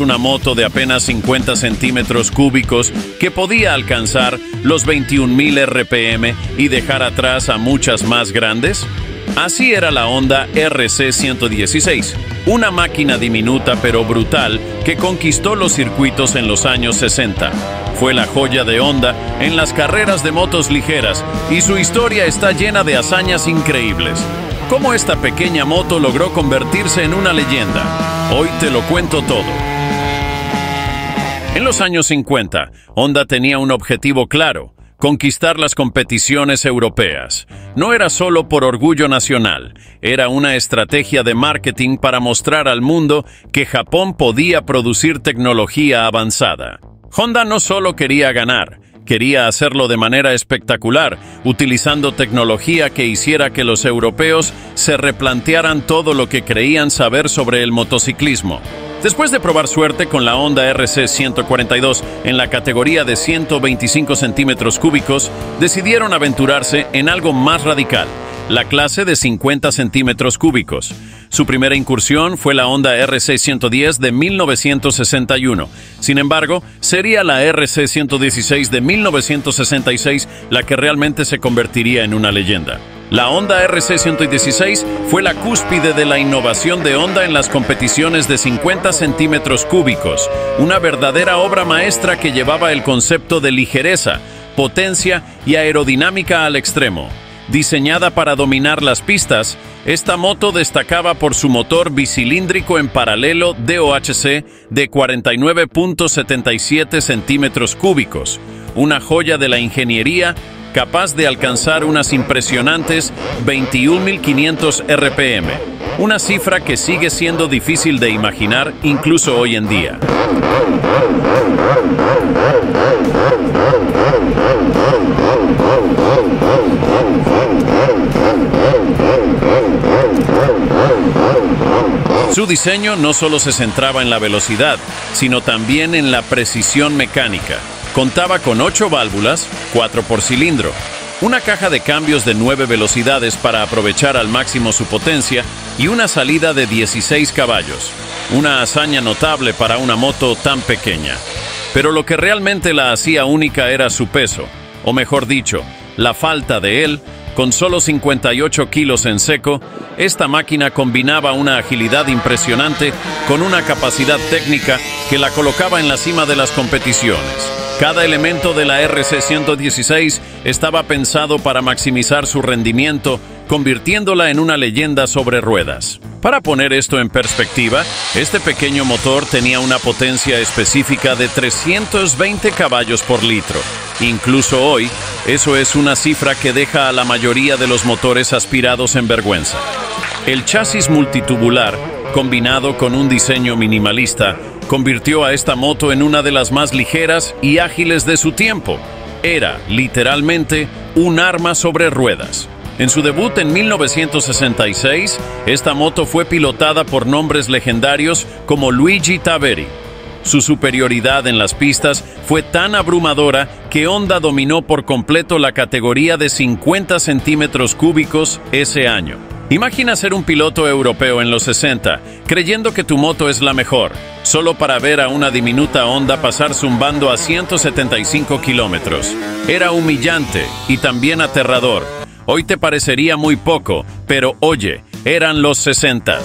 una moto de apenas 50 centímetros cúbicos que podía alcanzar los 21.000 RPM y dejar atrás a muchas más grandes? Así era la Honda RC116, una máquina diminuta pero brutal que conquistó los circuitos en los años 60. Fue la joya de Honda en las carreras de motos ligeras y su historia está llena de hazañas increíbles. ¿Cómo esta pequeña moto logró convertirse en una leyenda? Hoy te lo cuento todo. En los años 50, Honda tenía un objetivo claro, conquistar las competiciones europeas. No era solo por orgullo nacional, era una estrategia de marketing para mostrar al mundo que Japón podía producir tecnología avanzada. Honda no solo quería ganar, quería hacerlo de manera espectacular, utilizando tecnología que hiciera que los europeos se replantearan todo lo que creían saber sobre el motociclismo. Después de probar suerte con la Honda RC 142 en la categoría de 125 centímetros cúbicos, decidieron aventurarse en algo más radical, la clase de 50 centímetros cúbicos. Su primera incursión fue la Honda RC 110 de 1961. Sin embargo, sería la RC 116 de 1966 la que realmente se convertiría en una leyenda. La Honda RC116 fue la cúspide de la innovación de Honda en las competiciones de 50 centímetros cúbicos, una verdadera obra maestra que llevaba el concepto de ligereza, potencia y aerodinámica al extremo. Diseñada para dominar las pistas, esta moto destacaba por su motor bicilíndrico en paralelo DOHC de 49.77 centímetros cúbicos, una joya de la ingeniería capaz de alcanzar unas impresionantes 21.500 RPM, una cifra que sigue siendo difícil de imaginar incluso hoy en día. Su diseño no solo se centraba en la velocidad, sino también en la precisión mecánica. Contaba con ocho válvulas, cuatro por cilindro, una caja de cambios de nueve velocidades para aprovechar al máximo su potencia y una salida de 16 caballos, una hazaña notable para una moto tan pequeña. Pero lo que realmente la hacía única era su peso, o mejor dicho, la falta de él con solo 58 kilos en seco, esta máquina combinaba una agilidad impresionante con una capacidad técnica que la colocaba en la cima de las competiciones. Cada elemento de la RC-116 estaba pensado para maximizar su rendimiento, convirtiéndola en una leyenda sobre ruedas. Para poner esto en perspectiva, este pequeño motor tenía una potencia específica de 320 caballos por litro. Incluso hoy, eso es una cifra que deja a la mayoría de los motores aspirados en vergüenza. El chasis multitubular, combinado con un diseño minimalista, convirtió a esta moto en una de las más ligeras y ágiles de su tiempo. Era, literalmente, un arma sobre ruedas. En su debut en 1966, esta moto fue pilotada por nombres legendarios como Luigi Taveri. Su superioridad en las pistas fue tan abrumadora que Honda dominó por completo la categoría de 50 centímetros cúbicos ese año. Imagina ser un piloto europeo en los 60, creyendo que tu moto es la mejor, solo para ver a una diminuta Honda pasar zumbando a 175 kilómetros. Era humillante y también aterrador. Hoy te parecería muy poco, pero oye, eran los 60.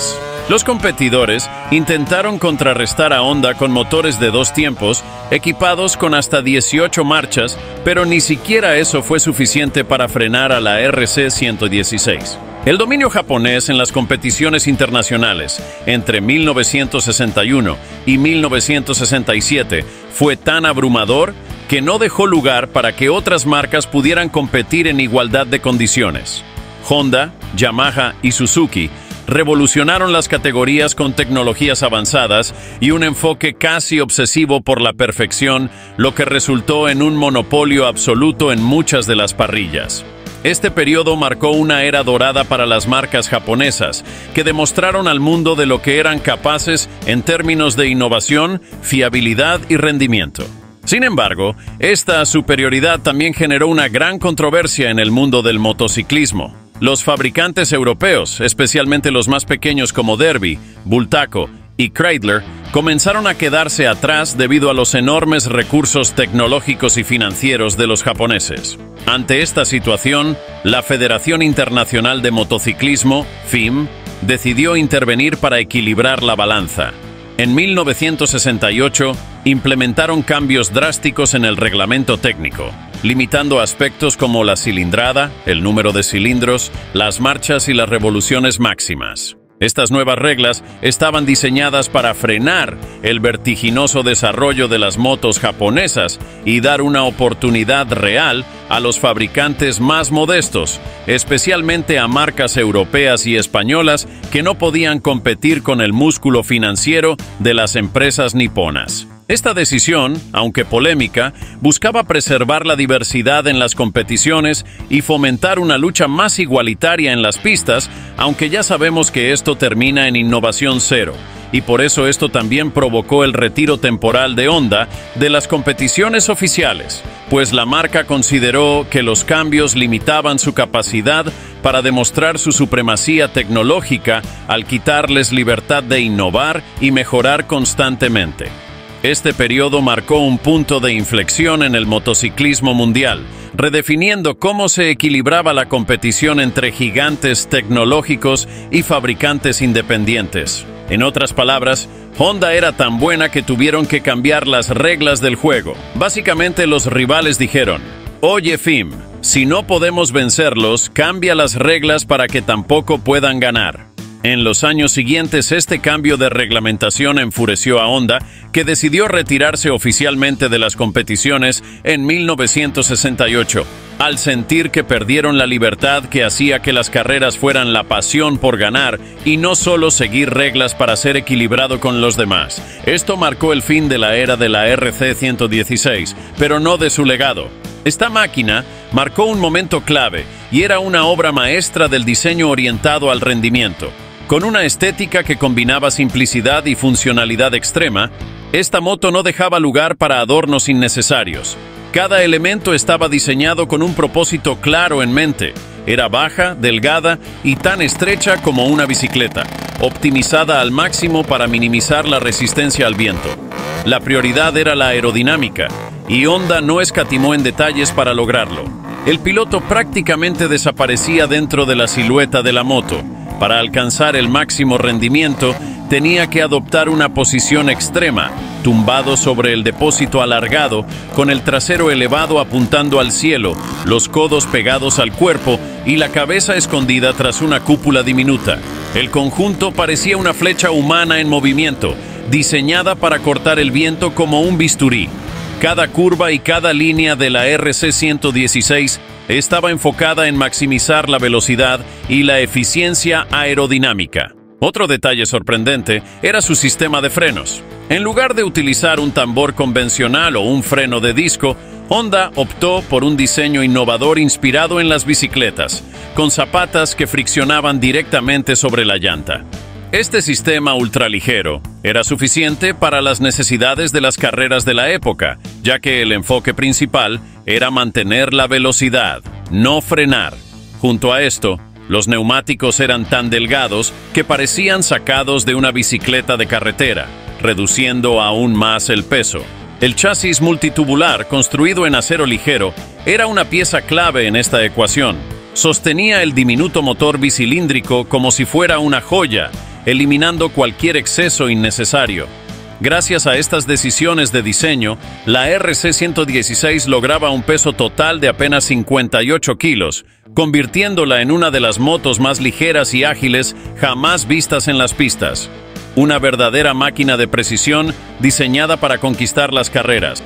Los competidores intentaron contrarrestar a Honda con motores de dos tiempos, equipados con hasta 18 marchas, pero ni siquiera eso fue suficiente para frenar a la RC 116. El dominio japonés en las competiciones internacionales entre 1961 y 1967 fue tan abrumador que no dejó lugar para que otras marcas pudieran competir en igualdad de condiciones. Honda, Yamaha y Suzuki revolucionaron las categorías con tecnologías avanzadas y un enfoque casi obsesivo por la perfección, lo que resultó en un monopolio absoluto en muchas de las parrillas. Este periodo marcó una era dorada para las marcas japonesas, que demostraron al mundo de lo que eran capaces en términos de innovación, fiabilidad y rendimiento. Sin embargo, esta superioridad también generó una gran controversia en el mundo del motociclismo. Los fabricantes europeos, especialmente los más pequeños como Derby, Bultaco y Kreidler, comenzaron a quedarse atrás debido a los enormes recursos tecnológicos y financieros de los japoneses. Ante esta situación, la Federación Internacional de Motociclismo, FIM, decidió intervenir para equilibrar la balanza. En 1968, implementaron cambios drásticos en el reglamento técnico, limitando aspectos como la cilindrada, el número de cilindros, las marchas y las revoluciones máximas. Estas nuevas reglas estaban diseñadas para frenar el vertiginoso desarrollo de las motos japonesas y dar una oportunidad real a los fabricantes más modestos, especialmente a marcas europeas y españolas que no podían competir con el músculo financiero de las empresas niponas. Esta decisión, aunque polémica, buscaba preservar la diversidad en las competiciones y fomentar una lucha más igualitaria en las pistas, aunque ya sabemos que esto termina en innovación cero, y por eso esto también provocó el retiro temporal de Honda de las competiciones oficiales, pues la marca consideró que los cambios limitaban su capacidad para demostrar su supremacía tecnológica al quitarles libertad de innovar y mejorar constantemente. Este periodo marcó un punto de inflexión en el motociclismo mundial, redefiniendo cómo se equilibraba la competición entre gigantes tecnológicos y fabricantes independientes. En otras palabras, Honda era tan buena que tuvieron que cambiar las reglas del juego. Básicamente los rivales dijeron, oye FIM, si no podemos vencerlos, cambia las reglas para que tampoco puedan ganar. En los años siguientes, este cambio de reglamentación enfureció a Honda, que decidió retirarse oficialmente de las competiciones en 1968, al sentir que perdieron la libertad que hacía que las carreras fueran la pasión por ganar y no solo seguir reglas para ser equilibrado con los demás. Esto marcó el fin de la era de la RC 116, pero no de su legado. Esta máquina marcó un momento clave y era una obra maestra del diseño orientado al rendimiento. Con una estética que combinaba simplicidad y funcionalidad extrema, esta moto no dejaba lugar para adornos innecesarios. Cada elemento estaba diseñado con un propósito claro en mente. Era baja, delgada y tan estrecha como una bicicleta, optimizada al máximo para minimizar la resistencia al viento. La prioridad era la aerodinámica, y Honda no escatimó en detalles para lograrlo. El piloto prácticamente desaparecía dentro de la silueta de la moto, para alcanzar el máximo rendimiento, tenía que adoptar una posición extrema, tumbado sobre el depósito alargado, con el trasero elevado apuntando al cielo, los codos pegados al cuerpo y la cabeza escondida tras una cúpula diminuta. El conjunto parecía una flecha humana en movimiento, diseñada para cortar el viento como un bisturí. Cada curva y cada línea de la RC-116 estaba enfocada en maximizar la velocidad y la eficiencia aerodinámica. Otro detalle sorprendente era su sistema de frenos. En lugar de utilizar un tambor convencional o un freno de disco, Honda optó por un diseño innovador inspirado en las bicicletas, con zapatas que friccionaban directamente sobre la llanta. Este sistema ultraligero era suficiente para las necesidades de las carreras de la época, ya que el enfoque principal era mantener la velocidad, no frenar. Junto a esto, los neumáticos eran tan delgados que parecían sacados de una bicicleta de carretera, reduciendo aún más el peso. El chasis multitubular, construido en acero ligero, era una pieza clave en esta ecuación. Sostenía el diminuto motor bicilíndrico como si fuera una joya, eliminando cualquier exceso innecesario. Gracias a estas decisiones de diseño, la RC116 lograba un peso total de apenas 58 kilos, convirtiéndola en una de las motos más ligeras y ágiles jamás vistas en las pistas. Una verdadera máquina de precisión diseñada para conquistar las carreras.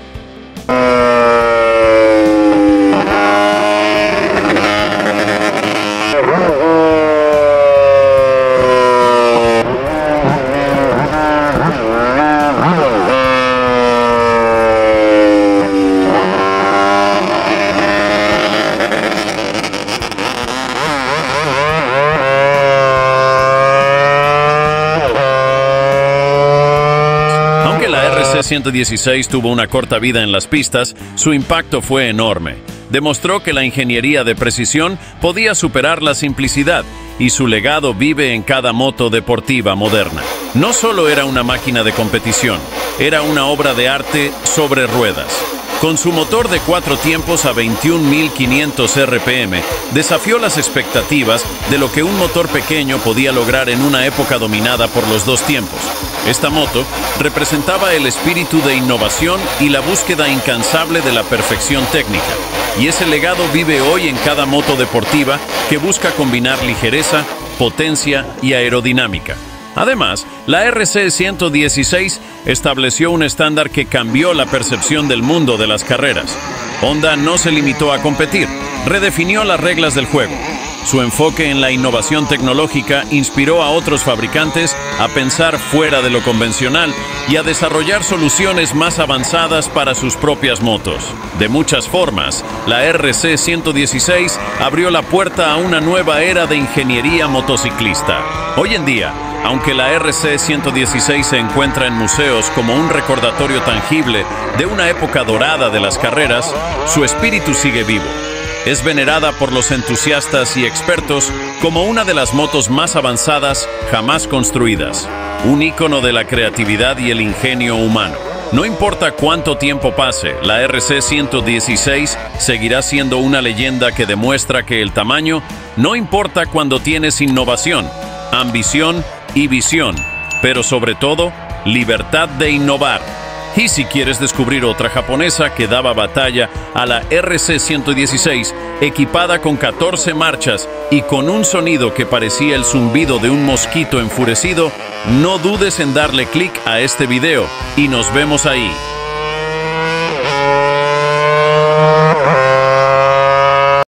116 tuvo una corta vida en las pistas, su impacto fue enorme. Demostró que la ingeniería de precisión podía superar la simplicidad y su legado vive en cada moto deportiva moderna. No solo era una máquina de competición, era una obra de arte sobre ruedas. Con su motor de cuatro tiempos a 21.500 RPM, desafió las expectativas de lo que un motor pequeño podía lograr en una época dominada por los dos tiempos. Esta moto representaba el espíritu de innovación y la búsqueda incansable de la perfección técnica, y ese legado vive hoy en cada moto deportiva que busca combinar ligereza, potencia y aerodinámica. Además, la RC116 estableció un estándar que cambió la percepción del mundo de las carreras. Honda no se limitó a competir, redefinió las reglas del juego. Su enfoque en la innovación tecnológica inspiró a otros fabricantes a pensar fuera de lo convencional y a desarrollar soluciones más avanzadas para sus propias motos. De muchas formas, la RC 116 abrió la puerta a una nueva era de ingeniería motociclista. Hoy en día, aunque la RC 116 se encuentra en museos como un recordatorio tangible de una época dorada de las carreras, su espíritu sigue vivo. Es venerada por los entusiastas y expertos como una de las motos más avanzadas jamás construidas, un ícono de la creatividad y el ingenio humano. No importa cuánto tiempo pase, la RC 116 seguirá siendo una leyenda que demuestra que el tamaño no importa cuando tienes innovación, ambición y visión, pero sobre todo, libertad de innovar. Y si quieres descubrir otra japonesa que daba batalla a la RC-116, equipada con 14 marchas y con un sonido que parecía el zumbido de un mosquito enfurecido, no dudes en darle clic a este video y nos vemos ahí.